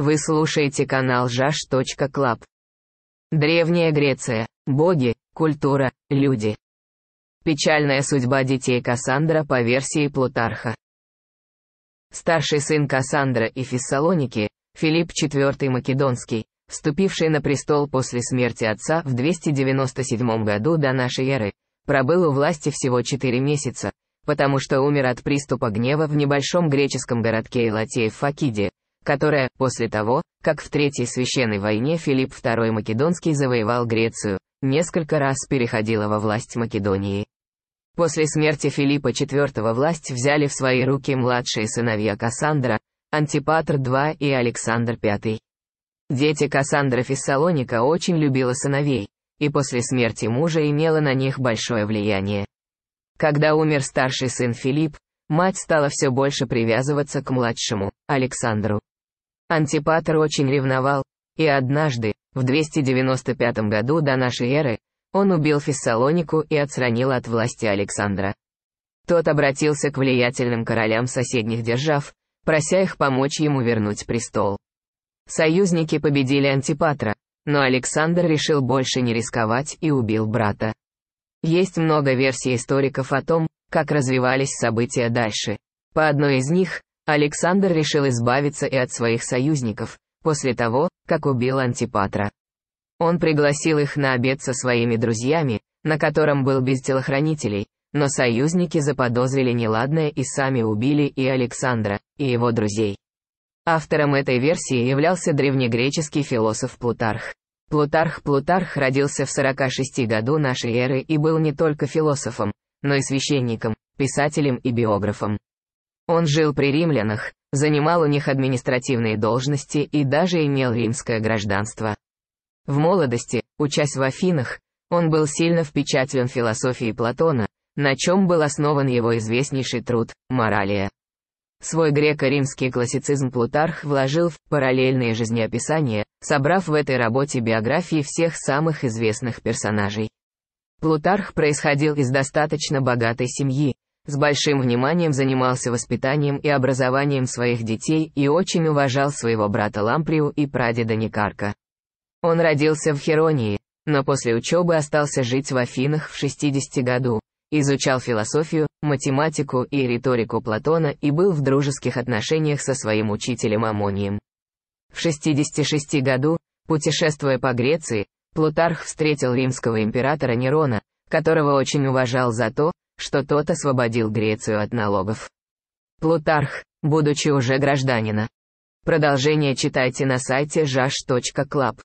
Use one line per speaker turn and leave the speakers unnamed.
Вы слушаете канал jash.club. Древняя Греция. Боги, культура, люди. Печальная судьба детей Кассандра по версии Плутарха. Старший сын Кассандра и Фессалоники, Филипп IV Македонский, вступивший на престол после смерти отца в 297 году до нашей эры, пробыл у власти всего 4 месяца, потому что умер от приступа гнева в небольшом греческом городке Илатеи в Факиде, которая, после того, как в Третьей священной войне Филипп II Македонский завоевал Грецию, несколько раз переходила во власть Македонии. После смерти Филиппа IV власть взяли в свои руки младшие сыновья Кассандра, Антипатр II и Александр V. Дети Кассандра Фессалоника очень любила сыновей, и после смерти мужа имела на них большое влияние. Когда умер старший сын Филипп, мать стала все больше привязываться к младшему, Александру. Антипатр очень ревновал, и однажды, в 295 году до нашей эры, он убил Фессалонику и отстранил от власти Александра. Тот обратился к влиятельным королям соседних держав, прося их помочь ему вернуть престол. Союзники победили Антипатра, но Александр решил больше не рисковать и убил брата. Есть много версий историков о том, как развивались события дальше. По одной из них, Александр решил избавиться и от своих союзников, после того, как убил Антипатра. Он пригласил их на обед со своими друзьями, на котором был без телохранителей, но союзники заподозрили неладное и сами убили и Александра, и его друзей. Автором этой версии являлся древнегреческий философ Плутарх. Плутарх Плутарх родился в 46 году нашей эры и был не только философом, но и священником, писателем и биографом. Он жил при римлянах, занимал у них административные должности и даже имел римское гражданство. В молодости, учась в Афинах, он был сильно впечатлен философией Платона, на чем был основан его известнейший труд «Моралия». Свой греко-римский классицизм Плутарх вложил в параллельные жизнеописания, собрав в этой работе биографии всех самых известных персонажей. Плутарх происходил из достаточно богатой семьи, с большим вниманием занимался воспитанием и образованием своих детей и очень уважал своего брата Ламприю и прадеда Никарка. Он родился в Херонии, но после учебы остался жить в Афинах в 60 году, изучал философию, математику и риторику Платона и был в дружеских отношениях со своим учителем Амонием. В 66 году, путешествуя по Греции, Плутарх встретил римского императора Нерона, которого очень уважал за то, что тот освободил Грецию от налогов. Плутарх, будучи уже гражданина. Продолжение читайте на сайте jash.club.